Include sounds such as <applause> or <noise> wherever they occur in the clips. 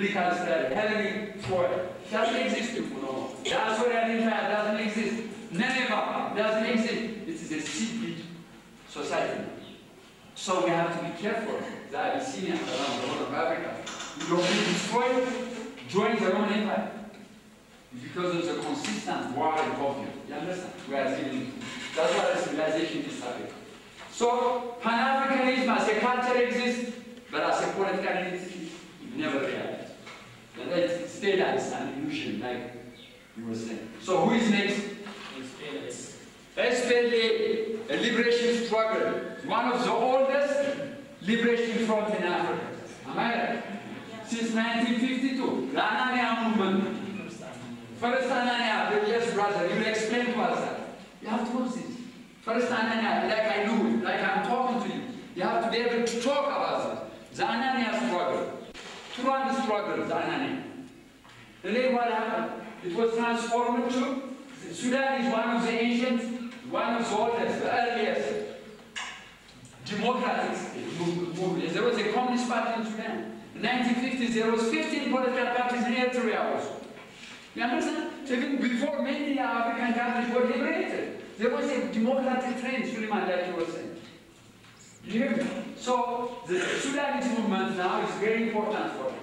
biblical study, Hellenic Troy. Doesn't exist no The Assyrian Empire doesn't exist. Nineveh doesn't exist. It is a secret society. So we have to be careful. That the Abyssinians around the whole of Africa. Don't be destroyed, join the Roman Empire. Because of the consistent war conflict. You understand? Are living. That's why the civilization is happening. So Pan-Africanism as a culture exists, but as a political entity, it never realized. It stayed as an illusion, like you were saying. So who is next? SPLA, a liberation struggle, one of the oldest liberation fronts in Africa. Am I right? Since 1952, the Anyanya movement. First Anyanya, yes brother, you explain to us that. You have to know this. First Anyanya, like I do it, like I'm talking to you. You have to be able to talk about it. The. Struggle, the Anyanya. And then what happened? It was transformed to Sudan is one of the ancient, one of the oldest, the earliest democratic movement. There was a communist party in Sudan. In 1950s, there was 15 political parties in Eritrea also. You understand? Even before many African countries were liberated, there was a democratic trend, Suleiman, you were saying. You hear me? So the Sudanese movement now is very important for us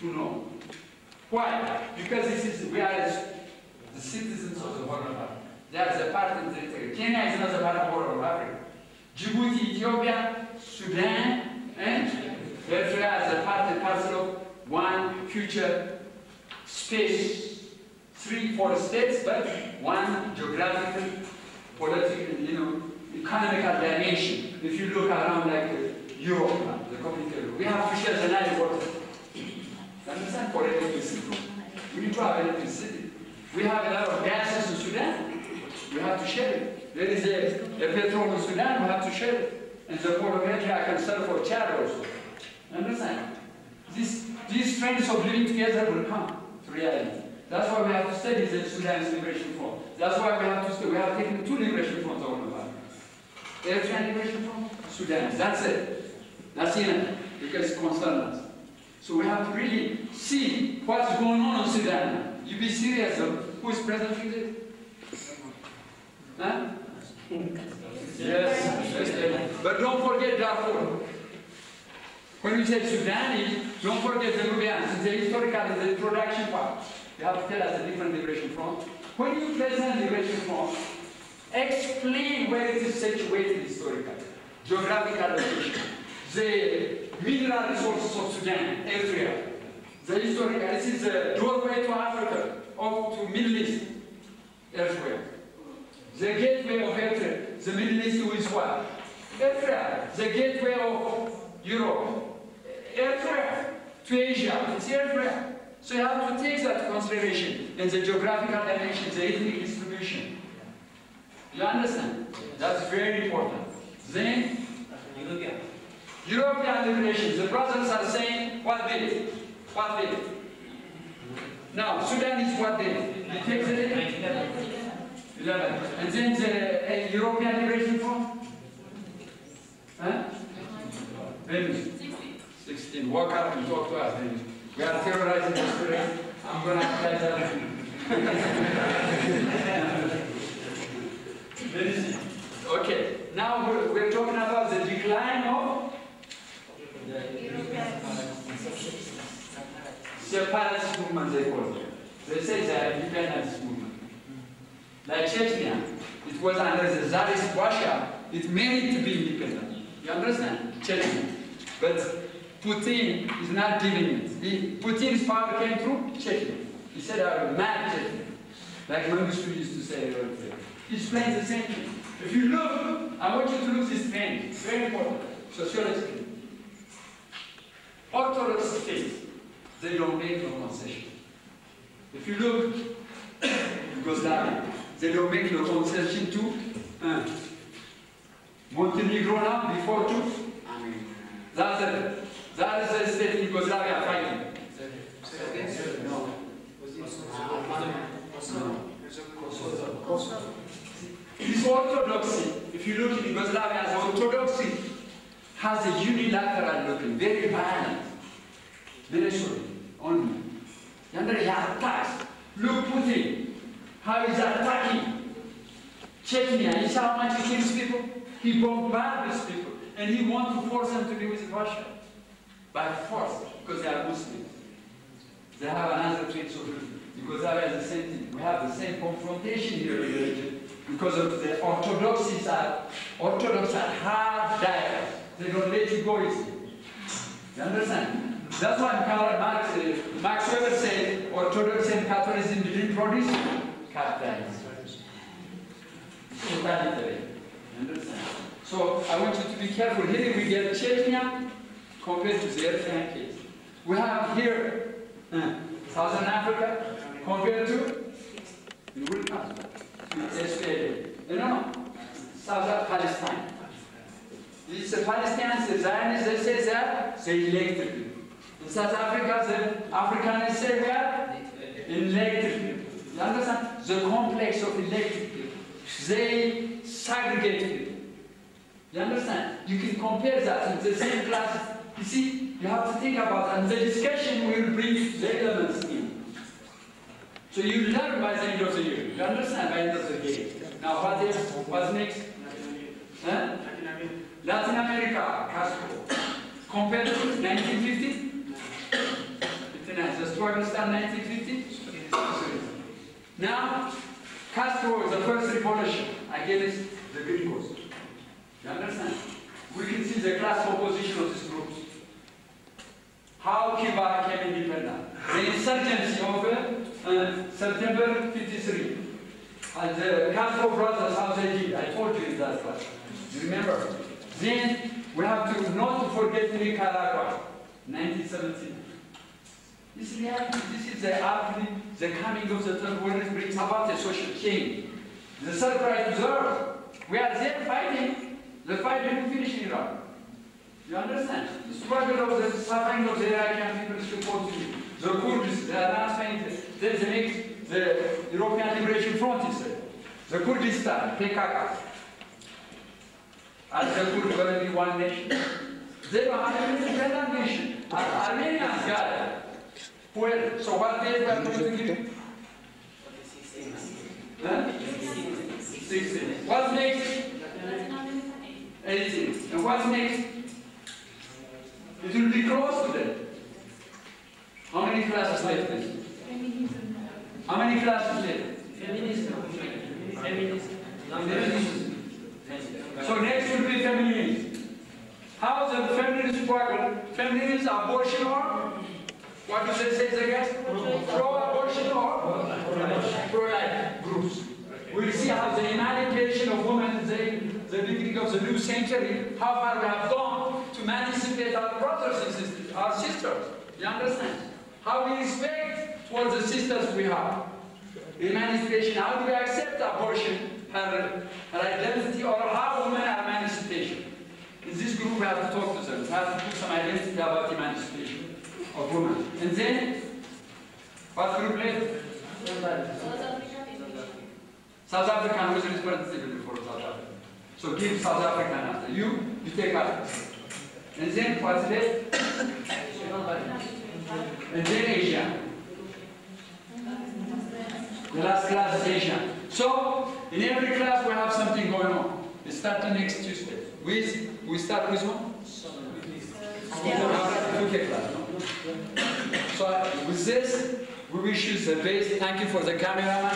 to know. Why? Because this is we are the citizens of the Horn of Africa. They are the part of the Kenya is not the part of the Horn of Africa. Djibouti, Ethiopia, Sudan, and Eritrea as a part and parcel of one future space, three, four states, but one geographical, political, you know, economical dimension. If you look around like uh, Europe, the community, we have to share the Nile water. You understand? For electricity. We need to have electricity. We have a lot of gases in Sudan. We have to share it. There is a, a petrol in Sudan, we have to share it. And the port of Eritrea can sell for Chad also. Understand? This, these trends of living together will come to reality. That's why we have to study the Sudan's liberation front. That's why we have to study. We have taken two liberation fronts all about it. Eritrean liberation front, Sudan. That's it. That's enough because it concerns us. So we have to really see what's going on in Sudan. You be serious. Who is present with it? Huh? Yes. But don't forget Darfur. When you say Sudanese, don't forget the Nubians. It's the historical, the introduction part. You have to tell us a different liberation front. When you present liberation front, explain where it is situated historically, geographical location, the mineral resources of Sudan, Eritrea, the historical, this is the doorway to Africa, or to Middle East, Eritrea. The gateway of Eritrea, the Middle East is what? Eritrea, the gateway of Europe, Eritrea to Asia, it's Eritrea. So you have to take that consideration in the geographical dimension, the ethnic distribution. You understand? That's very important. Then, European. European liberation. The brothers are saying, what date? What date? Now, Sudan is what date? It takes date? 11. And then the European Liberation Front? Huh? When? 16. Walk up and talk to us. Then. We are terrorizing the spirit. I'm going to apply that. <laughs> okay. Now we're, we're talking about the decline of separatist movement, they call it. They say the independence movement. Like Chechnya, it was under the Tsarist Russia, it made to be independent. You understand? Chechnya. But Putin is not giving it. He, Putin's power came through Chechnya. He said, I will mad Chechnya. Like Mengistu used to say earlier. He explains the same thing. If you look, I want you to look this trend. It's very important. Sociologically. Orthodox states, they don't make no concession. If you look, <coughs> Yugoslavia, they don't make no concession to uh, Montenegro now, before too. That's it. That is the state Yugoslavia fighting. No. No. This orthodoxy, if you look at Yugoslavia as orthodoxy, has a unilateral looking, very violent. Venezuela. And he attacks. Look Putin, how he's attacking Chechnya. You see how much he kills people? He bombards people. And he wants to force them to be with Russia. By force, because they are Muslims. They have another trait of because they have the same thing. We have the same confrontation here in the region because of the orthodoxies are orthodox are hard diet. They don't let you go easy. You understand? That's why Karl Marx, uh, Max Weber said Orthodox and Catholicism didn't produce capitalism. Totalitarian. So I want you to be careful. Here we get Chechnya compared to the Eritrean case. We have here uh, Southern Africa compared to? SPLA. No, no, South Palestine. These Palestinians, the Zionists, they say that they elected South Africa, the Africans say are elected. You understand? The complex of people. They segregate people. You understand? You can compare that in the same class. You see, you have to think about that. And the discussion will bring the elements in. So you learn by the end of the year. You understand by the end of the day. Now what else? What's next? Huh? Latin America, Castro. Compared to 1950? 59. The 1950? Now, Castro is the first revolution against the gringos. You understand? We can see the class opposition of these groups. How Cuba became independent. The insurgency of uh, September 53. And the Castro brothers, how they did. I told you in that class. You remember? Then we have to not forget Nicaragua, 1917. This reality, this is the happening, the coming of the third world brings about a social change. The surprise observer. We are there fighting. The fight didn't finish in Iraq. You understand? The struggle of the suffering of the Iraqi people is to. The Kurds, the announcement, there's the next, the European Liberation Front is there. The Kurdistan, PKK. As the Kurds going to be one nation. They an independent nation. Ar Armenians it. Well, so what date are going to give? Huh? 16. What's next? 18. And what's next? It will be close to that. How many classes left? How many classes left? Feminism. Feminism. Feminism. So next will be feminism. How the feminist struggle? Feminism, abortion or? What do they say again? Pro-abortion or? Pro-life groups. We'll see how the emancipation of women, the, the beginning of the new century, how far we have gone to emancipate our brothers and sisters, our sisters. You understand? How we respect towards the sisters we have. Emancipation, how do we accept abortion, her, her identity, or how women are emancipation? In this group, we have to talk to them. We have to put some identity about emancipation of women. And then, what group left? South African was responsible for South Africa. So give South African after you, you take Africa. And then what's left? And then Asia. The last class is Asia. So in every class we have something going on. We start the next Tuesday. We, we start with one? So with this, we wish you the best. Thank you for the cameraman.